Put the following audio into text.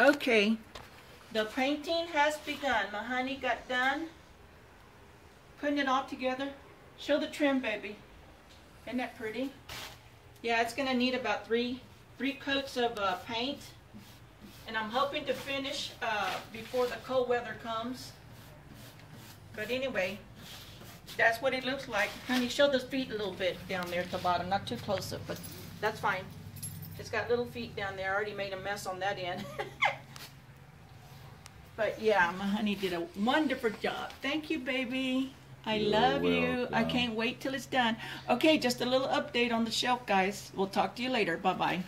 Okay. The painting has begun. My honey got done putting it all together. Show the trim, baby. Isn't that pretty? Yeah, it's gonna need about three three coats of uh, paint. And I'm hoping to finish uh, before the cold weather comes. But anyway, that's what it looks like. Honey, show the feet a little bit down there at the bottom. Not too close up, but that's fine. It's got little feet down there. I already made a mess on that end. but yeah, my honey did a wonderful job. Thank you, baby. I You're love you. I can't wait till it's done. Okay, just a little update on the shelf, guys. We'll talk to you later. Bye-bye.